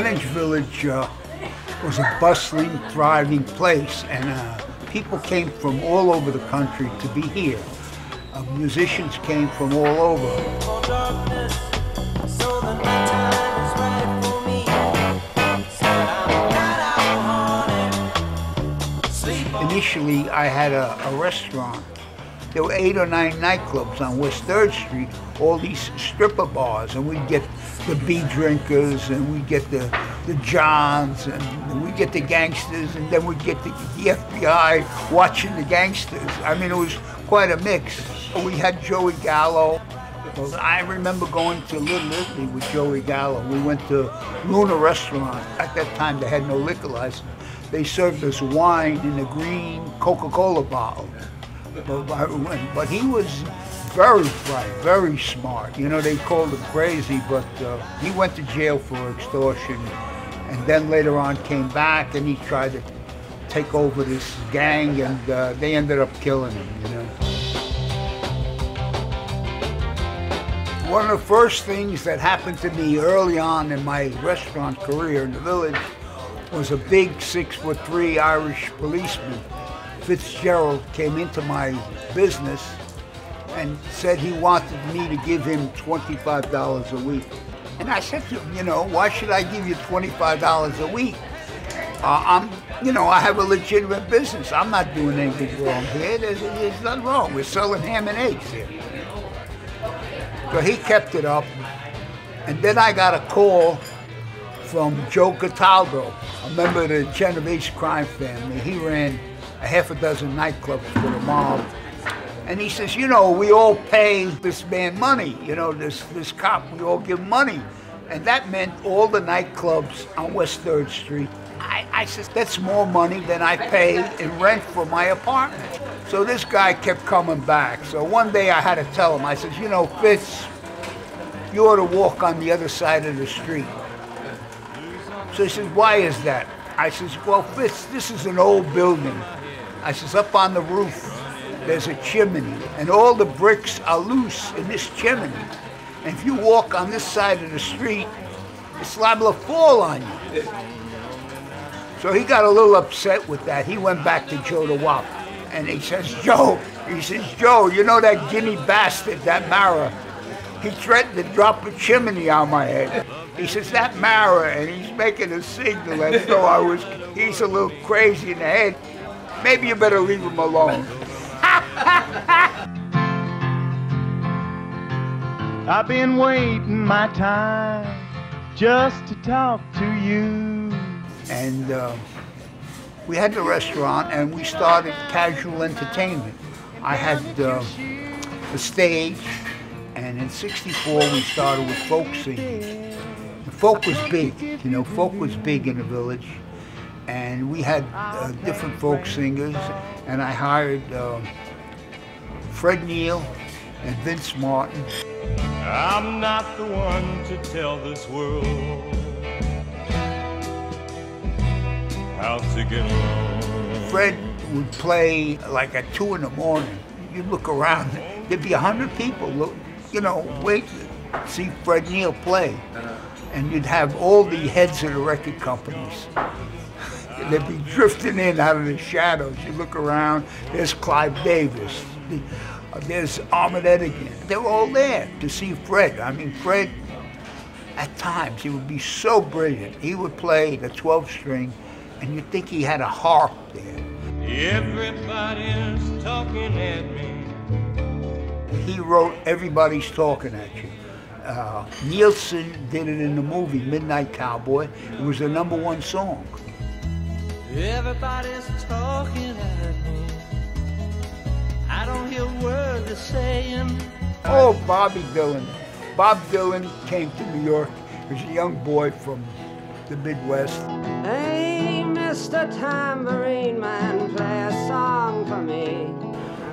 Greenwich Village uh, was a bustling, thriving place, and uh, people came from all over the country to be here. Uh, musicians came from all over. Initially, I had a, a restaurant. There were eight or nine nightclubs on West 3rd Street, all these stripper bars, and we'd get the bee drinkers, and we'd get the, the Johns, and we'd get the gangsters, and then we'd get the, the FBI watching the gangsters. I mean, it was quite a mix. We had Joey Gallo. Well, I remember going to Little Italy with Joey Gallo. We went to Luna Restaurant. At that time, they had no liquor license. They served us wine in a green Coca-Cola bottle. But, but he was very bright, very smart. You know, they called him crazy, but uh, he went to jail for extortion. And then later on came back and he tried to take over this gang and uh, they ended up killing him, you know. One of the first things that happened to me early on in my restaurant career in the village was a big six foot three Irish policeman. Fitzgerald came into my business and said he wanted me to give him $25 a week. And I said to him, you know, why should I give you $25 a week? Uh, I'm, you know, I have a legitimate business. I'm not doing anything wrong here. There's, there's nothing wrong. We're selling ham and eggs here. So he kept it up. And then I got a call from Joe Cataldo, a member of the Genovese crime family. He ran a half a dozen nightclubs for the mob. And he says, you know, we all pay this man money, you know, this, this cop, we all give money. And that meant all the nightclubs on West 3rd Street. I, I said, that's more money than I pay in rent for my apartment. So this guy kept coming back. So one day I had to tell him, I said, you know, Fitz, you ought to walk on the other side of the street. So he says, why is that? I says, well, Fitz, this is an old building. I says, up on the roof, there's a chimney, and all the bricks are loose in this chimney. And if you walk on this side of the street, it's liable to fall on you. So he got a little upset with that. He went back to Joe the Wop, and he says, Joe, he says, Joe, you know that guinea bastard, that Marra, he threatened to drop a chimney on my head. He says, that Marra, and he's making a signal as though I was, he's a little crazy in the head. Maybe you better leave him alone. I've been waiting my time just to talk to you. And uh, we had the restaurant and we started casual entertainment. I had uh, a stage and in 64 we started with folk singing. The folk was big, you know, folk was big in the village. And we had uh, different folk singers and I hired uh, Fred Neil and Vince Martin. I'm not the one to tell this world how to get along. Fred would play like at two in the morning. You'd look around, there'd be a hundred people, look, you know, wait to see Fred Neil play. And you'd have all the heads of the record companies. They'd be drifting in out of the shadows. You look around, there's Clive Davis, there's Ahmet Ertegun. They were all there to see Fred. I mean, Fred, at times, he would be so brilliant. He would play the 12 string, and you'd think he had a harp there. Everybody's talking at me. He wrote Everybody's Talking at You. Uh, Nilsson did it in the movie Midnight Cowboy. It was the number one song. Everybody's talking at me. I don't hear a word they're saying. Oh, Bobby Dylan. Bob Dylan came to New York. as a young boy from the Midwest. Hey, Mr. Tambourine Man, play a song for me.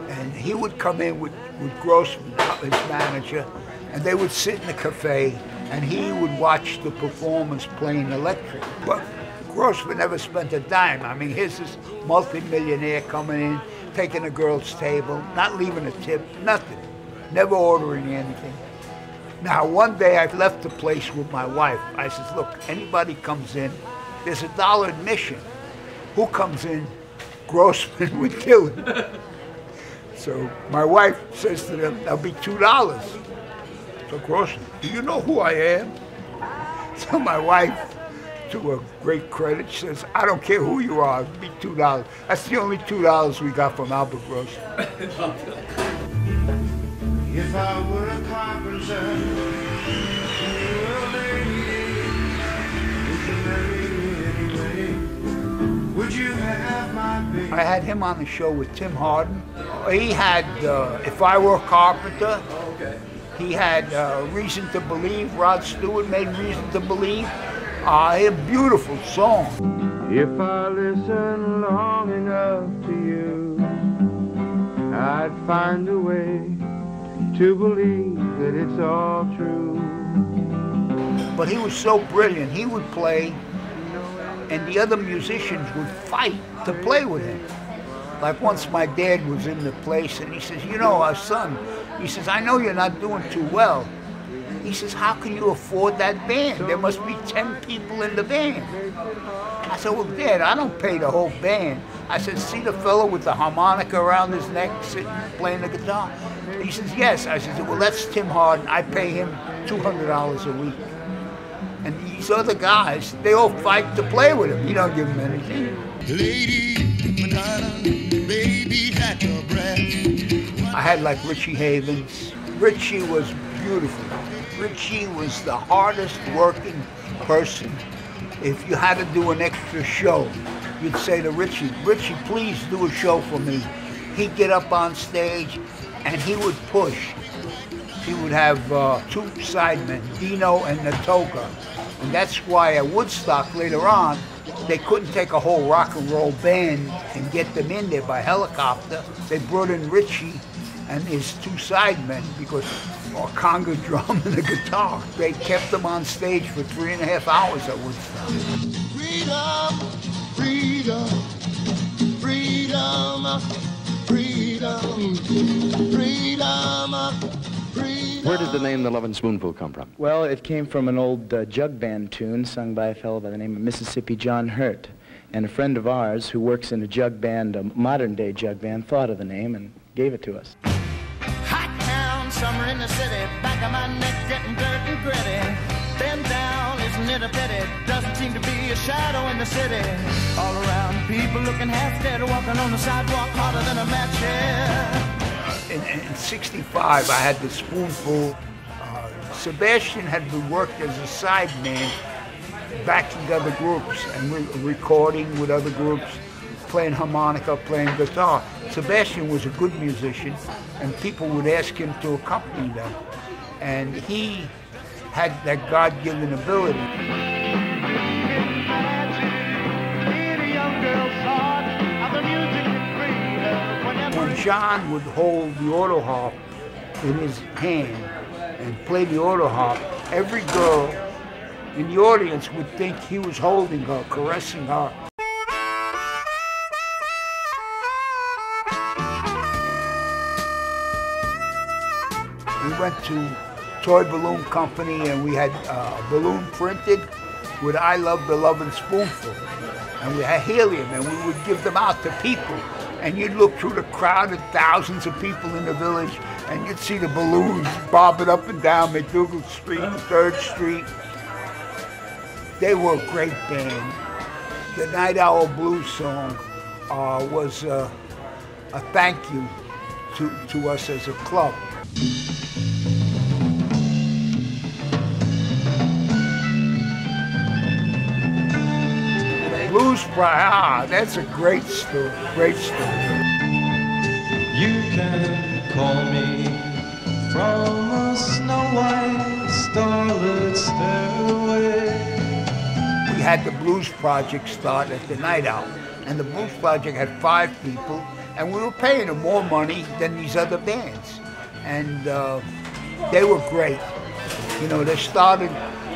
And he would come in with, with Grossman, his manager, and they would sit in the cafe, and he would watch the performers playing electric. But Grossman never spent a dime. I mean, here's this multimillionaire coming in, taking a girl's table, not leaving a tip, nothing, never ordering anything. Now, one day I left the place with my wife. I says, look, anybody comes in, there's a dollar admission. Who comes in? Grossman with Dylan. so my wife says to them, that'll be $2. So Grossman, do you know who I am? So my wife, to her great credit, she says, I don't care who you are, be $2. That's the only $2 we got from Albert Grossman. If I were a carpenter, would you marry me anyway? Would you have my baby? I had him on the show with Tim Hardin. He had uh, If I Were a Carpenter. He had uh, Reason to Believe. Rod Stewart made Reason to Believe. Uh, a beautiful song. If I listen long enough to you, I'd find a way to believe that it's all true. But he was so brilliant. He would play, and the other musicians would fight to play with him. Like once my dad was in the place and he says, You know, our son, he says, I know you're not doing too well. He says, How can you afford that band? There must be 10 people in the band. I said, Well, Dad, I don't pay the whole band. I said, See the fellow with the harmonica around his neck sitting playing the guitar? He says, Yes. I said, Well, that's Tim Hardin. I pay him $200 a week. And these other guys, they all fight to play with him. He don't give them anything. Lady Madonna, baby, your breath. I had like Richie Havens. Richie was beautiful. Richie was the hardest working person. If you had to do an extra show, you'd say to Richie, Richie, please do a show for me. He'd get up on stage and he would push. He would have uh, two sidemen, Dino and Natoka. And that's why at Woodstock later on, they couldn't take a whole rock and roll band and get them in there by helicopter. They brought in Richie and his two sidemen because a conga drum and a guitar. They kept them on stage for three and a half hours at Woodstock. Freedom, freedom, freedom, freedom, freedom, freedom. Where did the name The Lovin' Spoonful come from? Well, it came from an old uh, jug band tune sung by a fellow by the name of Mississippi John Hurt. And a friend of ours who works in a jug band, a modern day jug band, thought of the name and gave it to us. Summer in the city, back of my neck getting dirt and gritty. Bend down, isn't it a pity? Doesn't seem to be a shadow in the city. All around, people looking half dead, walking on the sidewalk harder than a match head. in, in 65, I had the spoonful. Uh, Sebastian had been worked as a sideman, backing other groups and re- recording with other groups, playing harmonica, playing guitar. Sebastian was a good musician, and people would ask him to accompany them. And he had that God-given ability. When John would hold the auto harp in his hand and play the auto harp, every girl in the audience would think he was holding her, caressing her. Went to Toy Balloon Company and we had uh, a balloon printed with I Love the Lovin' Spoonful. And we had helium and we would give them out to people. And you'd look through the crowd of thousands of people in the village and you'd see the balloons bobbing up and down MacDougal Street, 3rd Street. They were a great band. The Night Owl Blues song uh, was uh, a thank you to, to us as a club. Blues Cry, ah, that's a great story, great story. You can call me from a snow white starlit stairway. We had the Blues Project start at the Night Owl, and the Blues Project had five people, and we were paying them more money than these other bands, and uh, they were great. You know, they started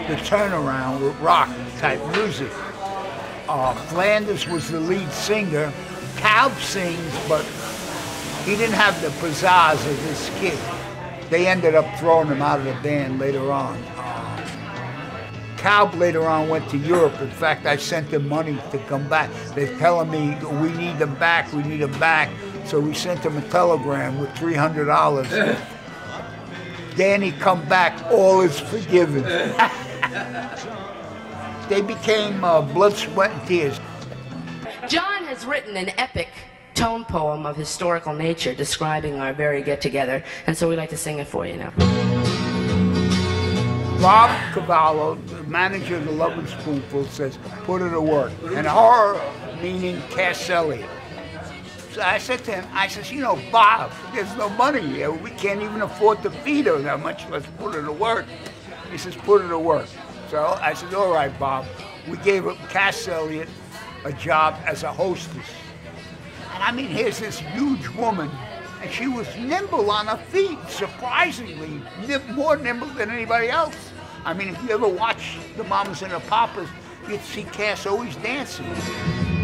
the turnaround with rock type music. Uh, Flanders was the lead singer. Kalb sings, but he didn't have the pizzazz of this kid. they ended up throwing him out of the band later on. Uh, Kalb later on went to Europe. In fact, I sent him money to come back. They're telling me we need him back, we need him back. So we sent him a telegram with $300. Danny, come back, all is forgiven. they became uh, blood, sweat, and tears. John has written an epic tone poem of historical nature describing our very get together, and so we'd like to sing it for you now. Bob Cavallo, the manager of the Lovin' Spoonful, says, put her to work. And horror, meaning Cass Elliot. So I said to him, I says, you know, Bob, there's no money here. We can't even afford to feed her that much. Let's put her to work. He says, put her to work. So I said, all right, Bob. We gave Cass Elliot a job as a hostess. And I mean, here's this huge woman, and she was nimble on her feet, surprisingly, more nimble than anybody else. I mean, if you ever watch the Mamas and the Papas, you'd see Cass always dancing.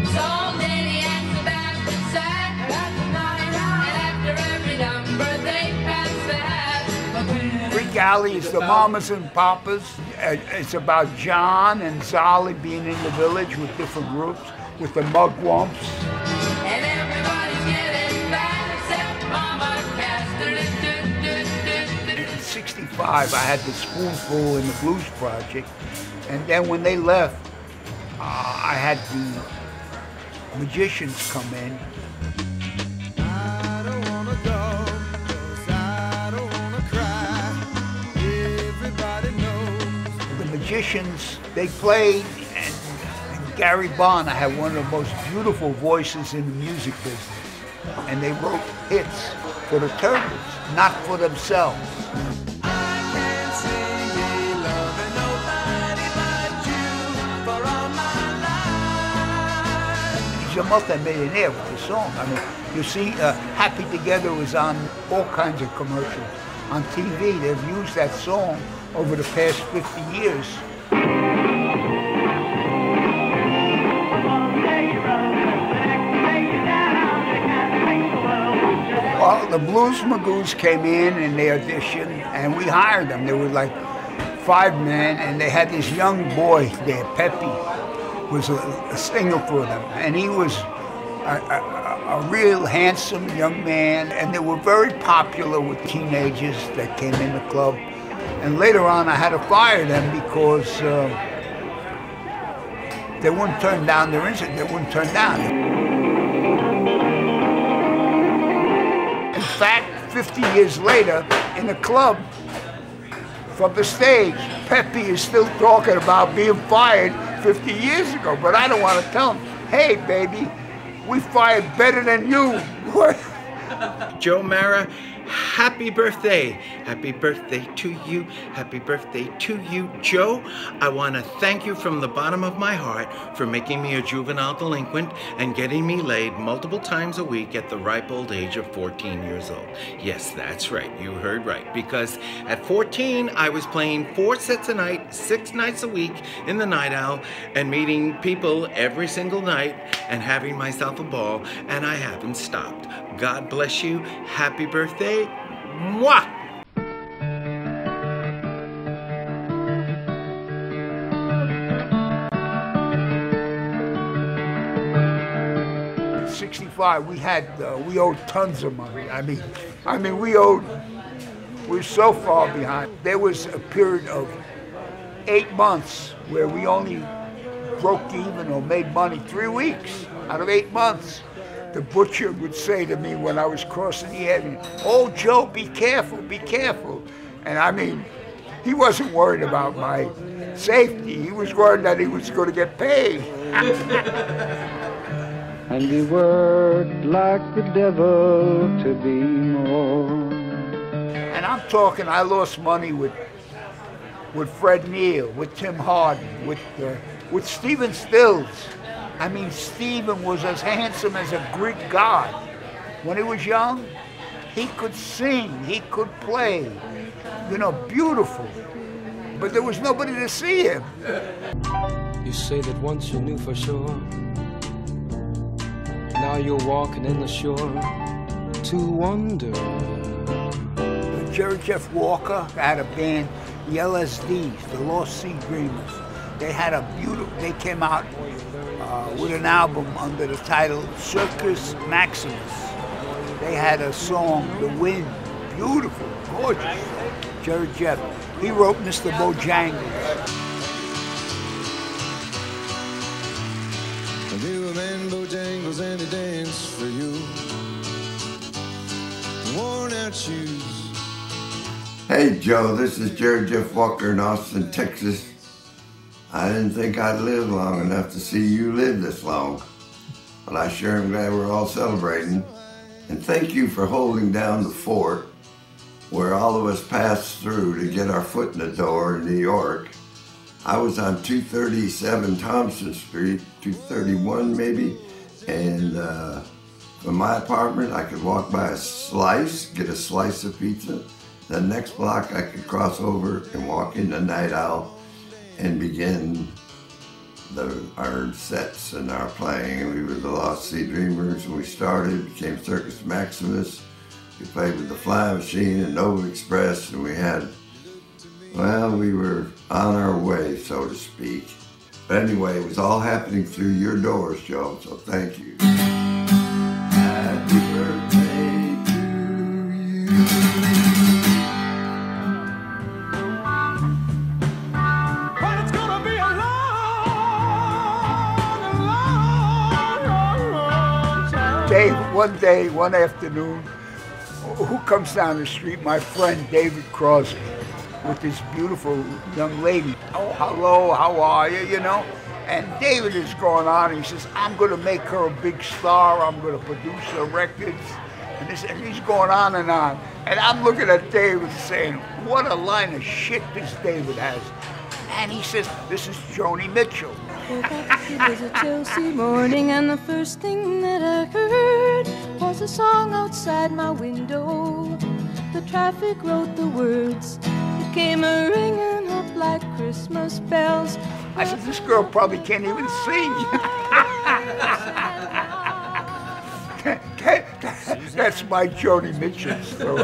So pass Creeque Alley is the Mamas and Papas. It's about John and Zally being in the village with different groups, with the mugwumps. In 65, I had the spoonful in the Blues Project, and then when they left, uh, I had the magicians come in. The magicians, they played, and, and Gary Bond, had one of the most beautiful voices in the music business. And they wrote hits for the Turtles, not for themselves. A multi-millionaire with the song. I mean, you see, uh, Happy Together was on all kinds of commercials. On TV, they've used that song over the past 50 years. Well, the Blues Magoos came in and they auditioned, and we hired them. There were like five men, and they had this young boy there, Pepe, was a, a singer for them, and he was a, a, a, real handsome young man, and they were very popular with teenagers that came in the club. And later on, I had to fire them because uh, they wouldn't turn down their incident. They wouldn't turn down. In fact, 50 years later, in a club, from the stage, Pepe is still talking about being fired 50 years ago, but I don't want to tell him, hey, baby, we fired better than you. Joe Marra, happy birthday. Happy birthday to you. Happy birthday to you, Joe. I want to thank you from the bottom of my heart for making me a juvenile delinquent and getting me laid multiple times a week at the ripe old age of 14 years old. Yes, that's right. You heard right. Because at 14, I was playing four sets a night, six nights a week in the Night Owl and meeting people every single night and having myself a ball, and I haven't stopped. God bless you. Happy birthday. Mwah! 65, we had, uh, we owed tons of money. I mean, I mean, we owed, We're so far behind. There was a period of eight months where we only broke even or made money three weeks out of eight months. The butcher would say to me when I was crossing the avenue, oh, Joe, be careful, be careful. And I mean, he wasn't worried about my safety. He was worried that he was going to get paid. and he worked like the devil to be more. And I'm talking, I lost money with with Fred Neil, with Tim Hardin, with uh, with Stephen Stills. I mean, Stephen was as handsome as a Greek god. When he was young, he could sing, he could play, you know, beautiful. But there was nobody to see him. You say that once you knew for sure. Now you're walking in the shore to wonder. Jerry Jeff Walker had a band, the LSDs, the Lost Sea Dreamers. They had a beautiful, they came out uh, with an album under the title Circus Maximus. They had a song, The Wind, beautiful, gorgeous. Jerry Jeff. He wrote Mr. Bojangles. There were men Bojangles and they dance for you. Worn out shoes. Hey Joe, this is Jerry Jeff Walker in Austin, Texas. I didn't think I'd live long enough to see you live this long, but I sure am glad we're all celebrating. And thank you for holding down the fort where all of us passed through to get our foot in the door in New York. I was on 237 Thompson Street, 231 maybe, and uh, from my apartment I could walk by a slice, get a slice of pizza. The next block I could cross over and walk into Night Owl and begin the, our sets and our playing. We were the Lost Sea Dreamers when we started, became Circus Maximus. We played with the Fly Machine and Nova Express, and we had, well, we were on our way, so to speak. But anyway, it was all happening through your doors, Joe, so thank you. One day, one afternoon, who comes down the street? My friend David Crosby with this beautiful young lady. Oh, hello, how are you? You know? And David is going on. He says, I'm going to make her a big star. I'm going to produce her records. And, this, and he's going on and on. And I'm looking at David saying, what a line of shit this David has. And he says, this is Joni Mitchell. It was a Chelsea morning, and the first thing that I heard was a song outside my window. The traffic wrote the words, it came a ringing up like Christmas bells. I said, this girl probably can't even sing. That's my Joni Mitchell story.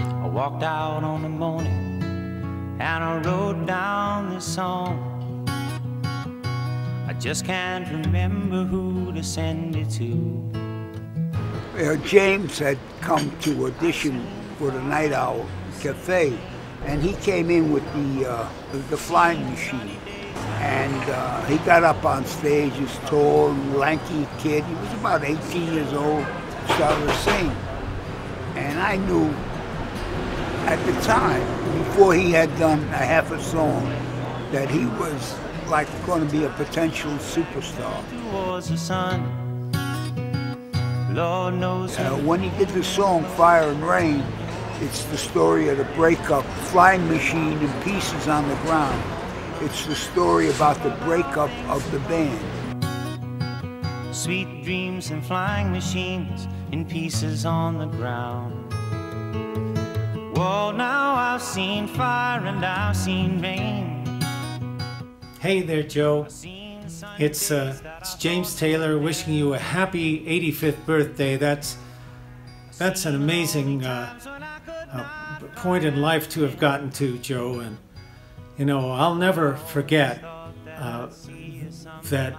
I walked out on the morning and I wrote down this song. Just can't remember who to send it to. James had come to audition for the Night Owl Cafe, and he came in with the uh, the flying machine. And uh, he got up on stage, this tall, lanky kid. He was about 18 years old, started to sing. And I knew at the time, before he had done a half a song, that he was like going to be a potential superstar. Towards the sun. Lord knows Uh, when he did the song Fire and Rain, it's the story of the breakup, flying machine in pieces on the ground. It's the story about the breakup of the band. Sweet dreams and flying machines in pieces on the ground. Well, now I've seen fire and I've seen rain. Hey there, Joe. It's, uh, it's James Taylor wishing you a happy 85th birthday. That's that's an amazing uh, uh, point in life to have gotten to, Joe. And you know, I'll never forget uh, that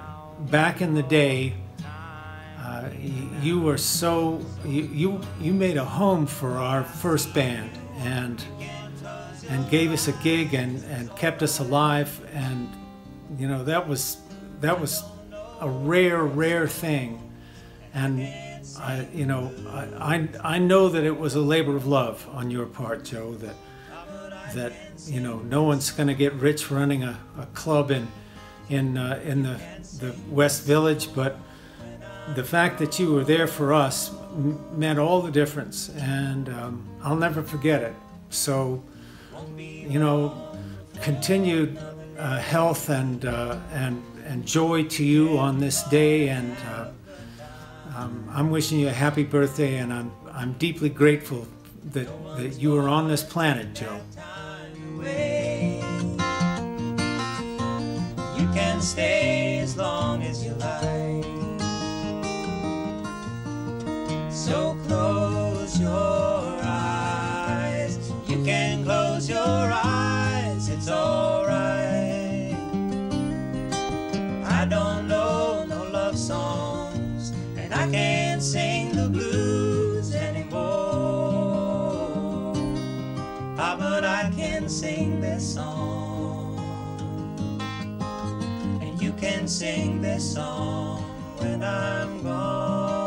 back in the day, uh, you were so you, you you made a home for our first band and and gave us a gig and, and kept us alive and you know that was that was a rare rare thing. And I you know I, I I know that it was a labor of love on your part Joe that that you know no one's going to get rich running a, a club in in uh, in the the West Village but the fact that you were there for us meant all the difference and um, I'll never forget it. So you know continued uh, health and, uh, and, and joy to you on this day. And uh, um, I'm wishing you a happy birthday, and I'm, I'm deeply grateful that, that you are on this planet, Joe. You can stay as long as you like. So close your eyes. You can close your eyes. It's all. Sing this song, and you can sing this song when I'm gone.